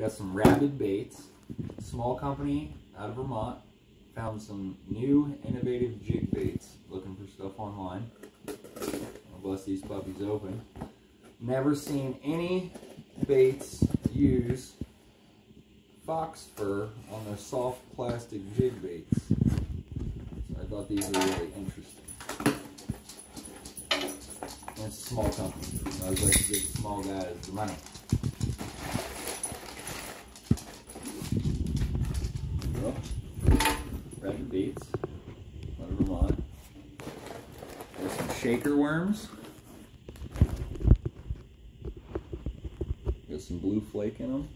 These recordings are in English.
Got some Rabid Baits, small company out of Vermont. Found some new innovative jig baits. Looking for stuff online. I'll bust these puppies open. Never seen any baits use fox fur on their soft plastic jig baits. So I thought these were really interesting. And it's a small company. I was like the small guys the money. Baits out of Vermont. There's some shaker worms. Got some blue flake in them.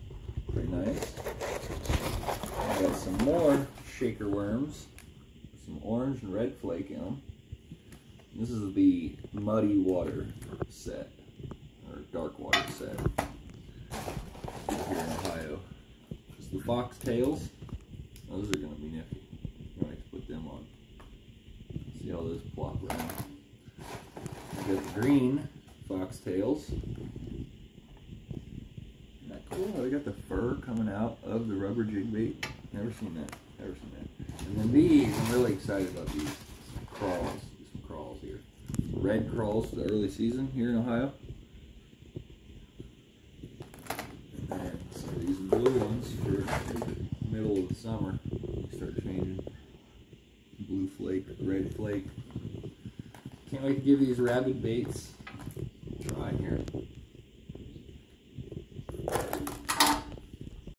Pretty nice. I got some more shaker worms. Some orange and red flake in them. This is the muddy water set, or dark water set here in Ohio. Just the foxtails. Those are gonna be nifty. I to put them on. See how those plop around. We got the green foxtails. Isn't that cool? They got the fur coming out of the rubber jig bait. Never seen that. Never seen that. And then these, I'm really excited about these. Some crawls. Some crawls here. Red crawls for the early season here in Ohio. And then some of these blue ones for middle of the summer, they start changing. Blue flake, red flake. Can't wait to give these rabid baits a try here.